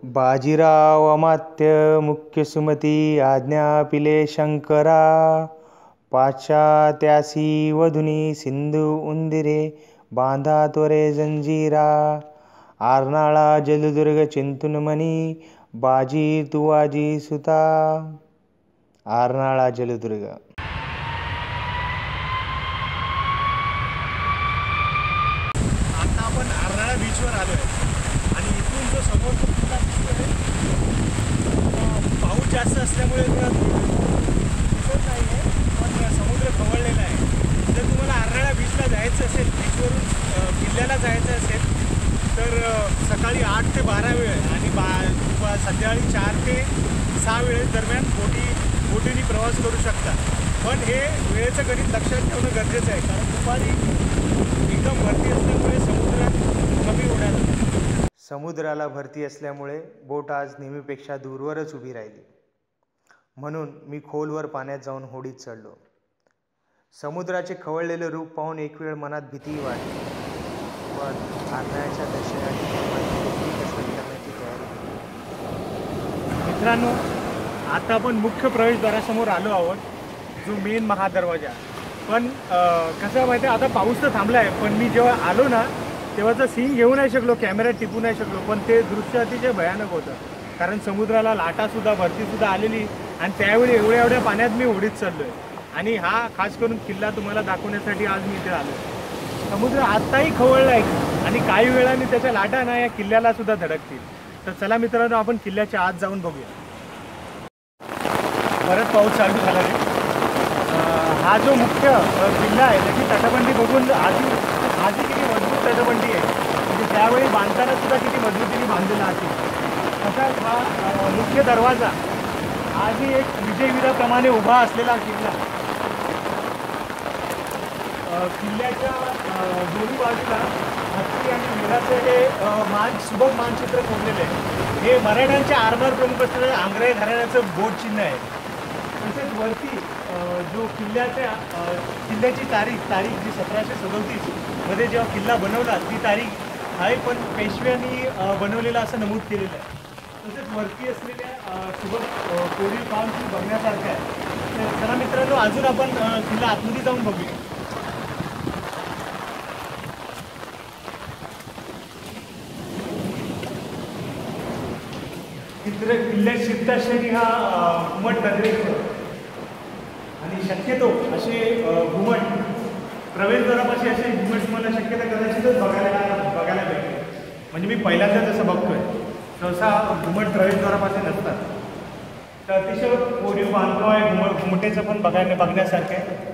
बाजीराव अमात्य मुख्य सुमती आज्ञा पिले शंकरा पाश्चात्यासी वधुनी सिंधू उंदिरे बांधा त्वरे जंजिरा आरनाळा जलदुर्ग चिंतुनमणी बाजी तुवाजी सुता आरनाळा जलदुर्ग. आता आपण आरनाळा बीचवर आलो आहे आणि इथून जो समोर किल्ला दिसतोय पाऊस जास्त असल्यामुळे थोडा दिसत नाही आहे पण समुद्र खवळलेला आहे. जर तुम्हाला आरळा बीचला जायचं असेल बीचवरून किल्ल्याला जायचं असेल तर सकाळी आठ ते बारा वेळ आणि बा संध्याकाळी चार ते सहा वेळे दरम्यान बोटी बोटीने प्रवास करू शकता. पण हे वेळेचं गणित लक्षात ठेवणं गरजेचं आहे कारण दुपारी एकदम भरती असल्यामुळे समुद्रात कमी होण्यात समुद्राला भरती असल्यामुळे बोट आज नेहमीपेक्षा दूरवरच उभी राहिली. म्हणून मी खोलवर पाण्यात जाऊन होडीत चढलो. समुद्राचे खवळलेले रूप पाहून एक वेळ मनात भीतीही वाटली पण आरण्याच्या दर्शनाची कसरत करण्याची तयारी केली. मित्रांनो आता आपण मुख्य प्रवेशद्वारासमोर आलो आहोत जो मेन महादरवाजा. पण कसं माहिती आहे? आता पाऊस तर थांबला आहे पण मी जेव्हा आलो ना तेव्हाचं सीन घेऊ नाही शकलो कॅमेऱ्यात टिपू नाही शकलो पण ते दृश्य अतिशय भयानक होतं. कारण समुद्राला लाटासुद्धा भरतीसुद्धा आलेली आणि त्यावेळी एवढ्या एवढ्या पाण्यात मी उडीत चाललो आहे आणि हा खास करून किल्ला तुम्हाला दाखवण्यासाठी आज मी इथे आलो समुद्र आत्ताही खवळला आहे आणि काही वेळाने त्याच्या लाटा ना या किल्ल्याला सुद्धा धडकतील. तर चला मित्रांनो आपण किल्ल्याच्या आत जाऊन बघूया. परत पाऊस चालू झाला हा जो मुख्य किल्ला आहे त्याची तटबंदी बघून आधी आधी किती मजबूत तटबंदी आहे. म्हणजे त्यावेळी बांधताना सुद्धा किती मजबूतीने बांधलेला असेल तसाच हा मुख्य दरवाजा आजही एक विजयवीराप्रमाणे उभा असलेला किल्ला. किल्ल्याच्या दोन्ही बाजूला हत्ती आणि वीराचे हे मान सुबक मानचित्र कोरलेले आहे. हे मराठ्यांच्या आरमार प्रमुख असलेलं आंग्रे घराण्याचं बोट चिन्ह आहे. तसेच वरती जो किल्ल्याच्या किल्ल्याची तारीख तारीख जी सतराशे सदोतीसमध्ये जेव्हा किल्ला बनवला ती तारीख आहे पण पेशव्यांनी बनवलेला बनवलेलं असं नमूद केलेलं आहे. तसेच वरती असलेल्या सुबक कोरीव काम बघण्यासारख्या बघण्यासारखं आहे. तर चला मित्रांनो अजून आपण किल्ला आतमध्ये जाऊन बघूया. किल्ले किल्ल्यात शैली हा उमट घुमट शक्यतो असे घुमट प्रवेशद्वारापाशी असे घुमट मला शक्यता कदाचितच बघायला बघायला भेटते म्हणजे मी पहिल्यांदा जसं बघतोय तसा घुमट प्रवेशद्वारापाशी नसतात. तर अतिशय कोरीव बांधव आहे घुमट घुमटेचं पण बघायला बघण्यासारखं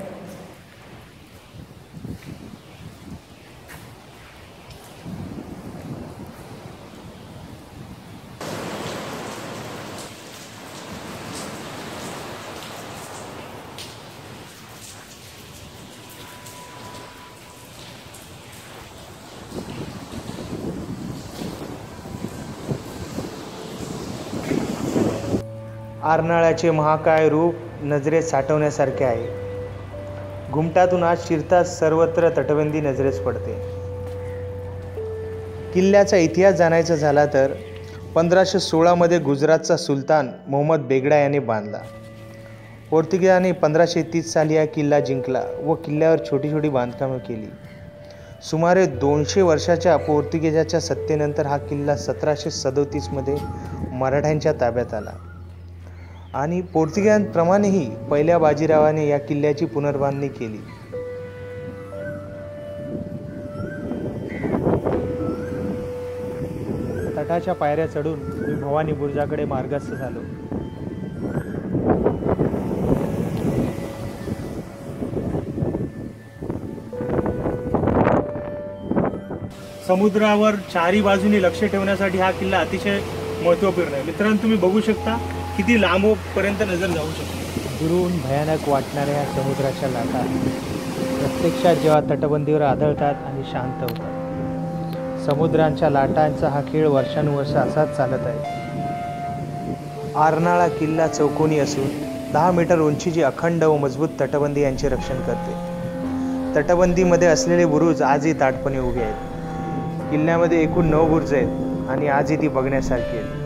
आरनाळ्याचे महाकाय रूप नजरेत साठवण्यासारखे आहे. घुमटातून आज शिरताच सर्वत्र तटबंदी नजरेस पडते. किल्ल्याचा इतिहास जाणायचा झाला तर पंधराशे सोळामध्ये गुजरातचा सुलतान मोहम्मद बेगडा याने बांधला. पोर्तुगीजांनी पंधराशे तीस साली हा किल्ला जिंकला व किल्ल्यावर छोटी छोटी बांधकामं केली. सुमारे दोनशे वर्षाच्या पोर्तुगीजाच्या सत्तेनंतर हा किल्ला सतराशे सदोतीसमध्ये मराठ्यांच्या ताब्यात आला. आणि पोर्तुग्यांप्रमाणेही पहिल्या बाजीरावाने या किल्ल्याची पुनर्बांधणी केली. तटाच्या पायऱ्या चढून मी भवानी बुर्जाकडे मार्गस्थ झालो. समुद्रावर चारी बाजूनी लक्ष ठेवण्यासाठी हा किल्ला अतिशय महत्त्वपूर्ण आहे. मित्रांनो तुम्ही बघू शकता किती लांबपर्यंत नजर जाऊ शकते? दुरून भयानक वाटणाऱ्या समुद्राच्या लाटा प्रत्यक्षात जेव्हा तटबंदीवर आढळतात आणि शांत होतात. समुद्रांच्या लाटांचा हा खेळ वर्षानुवर्ष असाच चालत आहे. आरनाळा किल्ला चौकोनी असून दहा मीटर उंचीची अखंड व मजबूत तटबंदी यांचे रक्षण करते. तटबंदीमध्ये असलेले बुरुज आजही ताटपणे उभे आहेत. किल्ल्यामध्ये एकूण नऊ बुरुज आहेत आणि आजही ती बघण्यासारखी आहेत.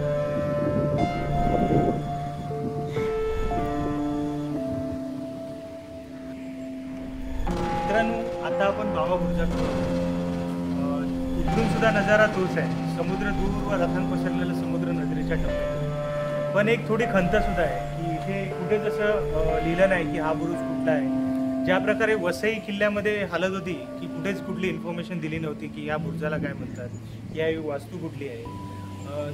नजारा तोच आहे. समुद्र दूर व रथान पसरलेलं समुद्र नजरेच्या टप्प्यात पण एक थोडी खंत सुद्धा आहे की इथे कुठे जसं लिहिलं नाही की हा बुरुज कुठला आहे. ज्या प्रकारे वसई किल्ल्यामध्ये हालत होती की कुठेच कुठली इन्फॉर्मेशन दिली नव्हती की या बुरुजाला काय म्हणतात या वास्तू कुठली आहे.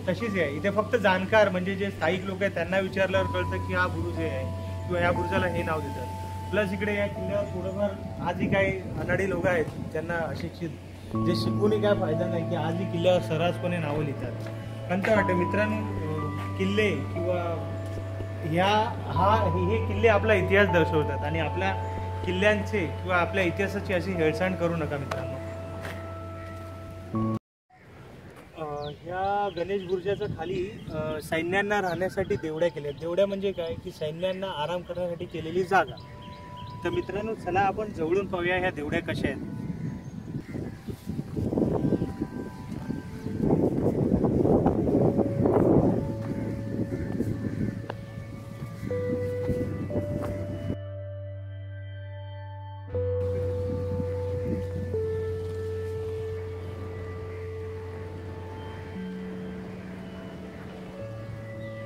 तशीच आहे. इथे फक्त जाणकार म्हणजे जे स्थायिक लोक आहेत त्यांना विचारल्यावर कळतं की हा बुरुज हे आहे किंवा या बुरुजाला हे नाव देतात. प्लस इकडे या किल्ल्यावर थोडंफार आजही काही अनाडी लोक आहेत ज्यांना अशिक्षित जे शिकूनही काय फायदा नाही की आजही किल्ल्यावर सर्रासपणे नावं लिहितात. खंत वाटतं मित्रांनो किल्ले किंवा ह्या हा हे किल्ले आपला इतिहास दर्शवतात आणि आपल्या किल्ल्यांचे किंवा आपल्या इतिहासाची अशी हेळसांड करू नका मित्रांनो. ह्या गणेश बुर्जाच्या खाली सैन्यांना राहण्यासाठी देवड्या केल्या. देवड्या म्हणजे काय? की सैन्यांना आराम करण्यासाठी केलेली जागा. तर मित्रांनो चला आपण जवळून पाहूया ह्या देवड्या कशा आहेत.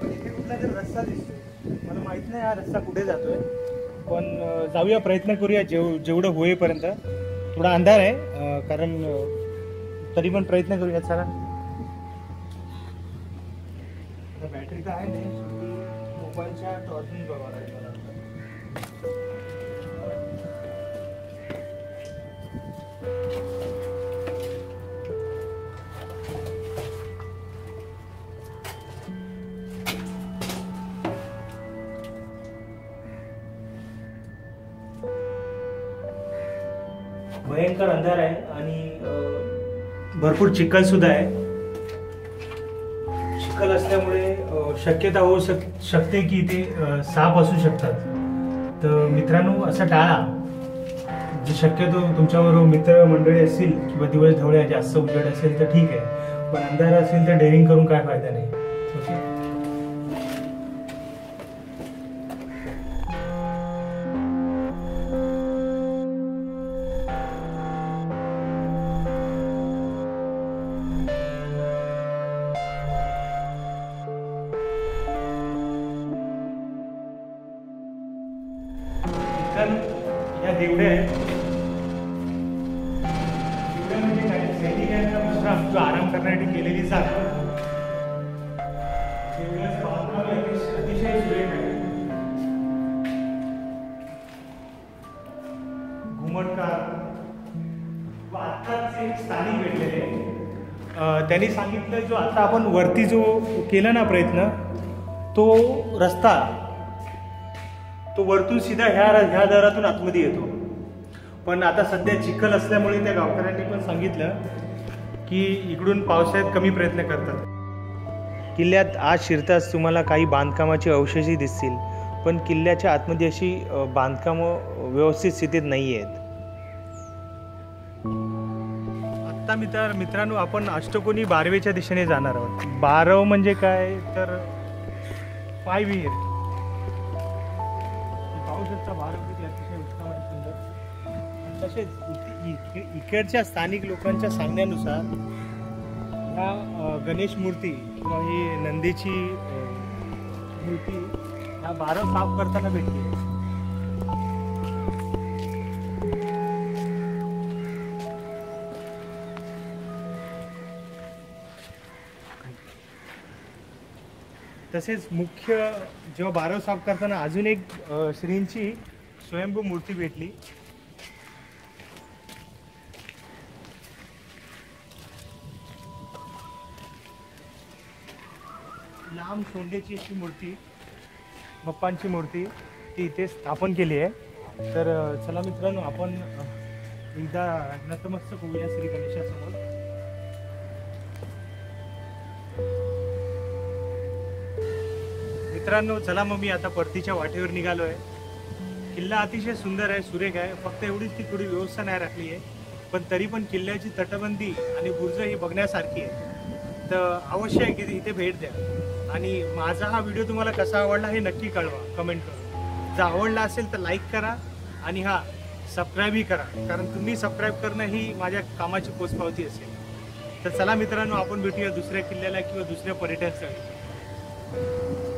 इथे कुठला तरी रस्ता दिसतोय. मला माहीत नाही हा रस्ता कुठे जातोय. पण जाऊया प्रयत्न करूया जेव जेवढं होईपर्यंत. थोडा अंधार आहे कारण तरी पण प्रयत्न करूया चला. बॅटरी तर आहे नाही मोबाईलच्या टॉर्चने बघावं लागेल भयंकर अंधार आहे आणि भरपूर चिखल सुद्धा आहे. चिखल असल्यामुळे शक्यता होऊ शक शकते की इथे साप असू शकतात. तर मित्रांनो असं टाळा. जे शक्यतो तुमच्याबरोबर मित्र मंडळी असतील किंवा दिवस ढवळ्या जास्त उजेड असेल तर ठीक आहे. पण अंधार असेल तर डेअरिंग करून काय फायदा नाही. ओके? इथं या देवड्या आहेत. देवड्या म्हणजे काय? सैनिकांचा विश्राम जो आराम करण्यासाठी केलेली जात. देवड्याचं बांधकाम अतिशय सुरेख आहे. घुमटकार. व आत्ताच एक स्थानिक भेटलेले त्यांनी सांगितलं जो आता आपण वरती जो केला ना प्रयत्न तो रस्ता तो वरतून सीधा ह्या ह्या दारातून आतमध्ये येतो. पण आता सध्या चिखल असल्यामुळे त्या गावकऱ्यांनी पण सांगितलं की इकडून पावसाळ्यात कमी प्रयत्न करतात. किल्ल्यात आज शिरताच तुम्हाला काही बांधकामाची अवशेषही दिसतील पण किल्ल्याच्या आतमध्ये अशी बांधकामं व्यवस्थित स्थितीत नाही आहेत आत्ता मित्र मित्रांनो आपण अष्टकोनी बारवेच्या दिशेने जाणार आहोत. बारव म्हणजे काय? तर पाय पावसाचा पाहू किती अतिशय उत्तम सुंदर. तसेच इथे- इकडच्या स्थानिक लोकांच्या सांगण्यानुसार ह्या गणेश मूर्ती किंवा ही नंदीची मूर्ती ह्या बारव साफ करताना भेटली तसेच मुख्य जेव्हा बारव साफ करताना अजून एक श्रींची स्वयंभू मूर्ती भेटली. लांब सोंडेची अशी मूर्ती बाप्पांची मूर्ती ती इथे स्थापन केली आहे. तर चला मित्रांनो आपण एकदा नतमस्तक होऊया श्री गणेशासमोर. मित्रांनो चला मग मी आता परतीच्या वाटेवर निघालो आहे. किल्ला अतिशय सुंदर आहे सुरेख आहे. फक्त एवढीच ती थोडी व्यवस्था नाही राखली आहे. पण तरी पण किल्ल्याची तटबंदी आणि बुर्ज ही बघण्यासारखी आहे. तर अवश्य आहे की इथे भेट द्या. आणि माझा हा व्हिडिओ तुम्हाला कसा आवडला हे नक्की कळवा कमेंट करून. जर आवडला असेल तर लाईक करा आणि हा सबस्क्राईबही करा. कारण तुम्ही सबस्क्राईब करणं ही माझ्या कामाची पोचपावती असेल. तर चला मित्रांनो आपण भेटूया दुसऱ्या किल्ल्याला किंवा दुसऱ्या पर्यटन स्थळी